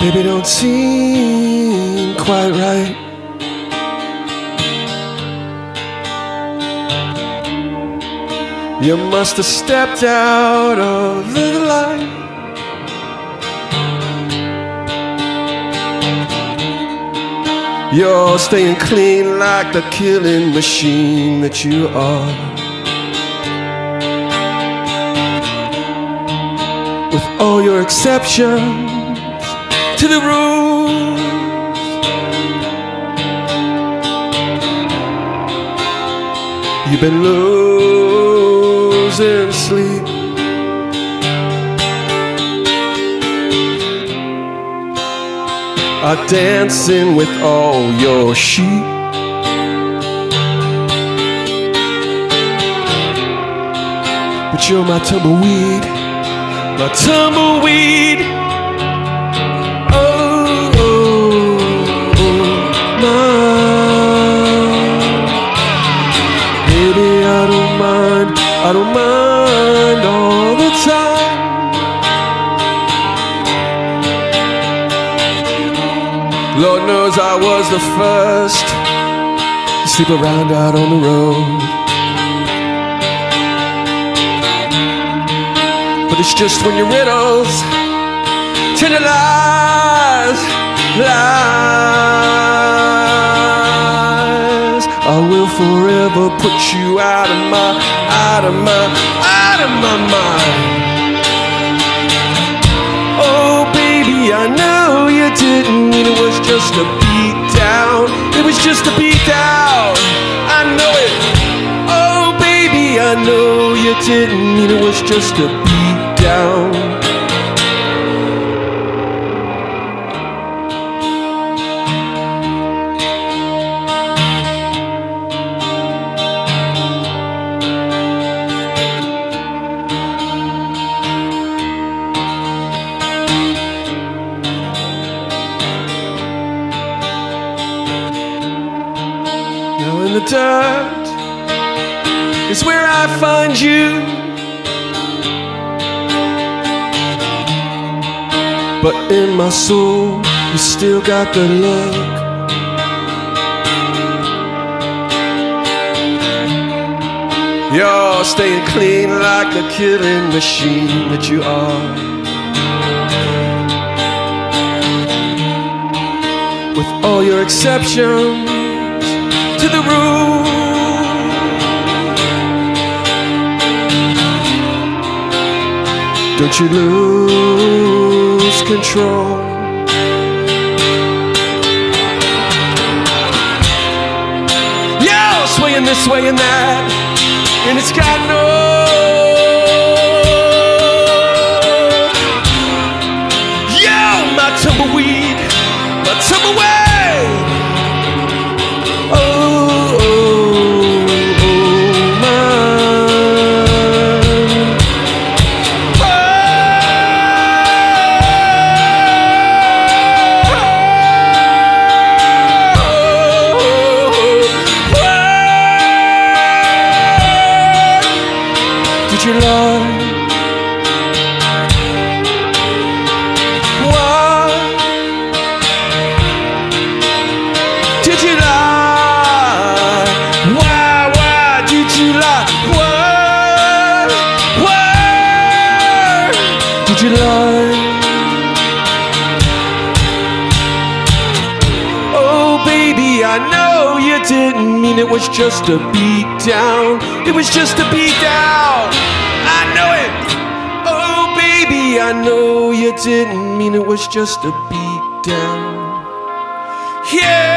Baby, don't seem quite right. You must have stepped out of the light. You're staying clean like the killing machine that you are. With all your exceptions to the rules. You've been losing sleep. Are dancing with all your sheep. But you're my tumbleweed, my tumbleweed. I don't mind all the time. Lord knows I was the first to sleep around out on the road. But it's just when your riddles turn to lies, lies. I will forever put you out of my, out of my, out of my mind. Oh, baby, I know you didn't mean it was just a beat down. It was just a beat down. I know it. Oh, baby, I know you didn't mean it was just a beat down. Dirt is where I find you. But in my soul, you still got the look. You're staying clean like a killing machine that you are. With all your exceptions to the rule. Don't you lose control. Yo, swaying this way and that, and it's got no. Did you lie? Why? Did you lie? Why, why did you lie? Why, why did you lie? Didn't mean it was just a beat down. It was just a beat down. I know it. Oh, baby, I know you didn't mean it was just a beat down. Yeah.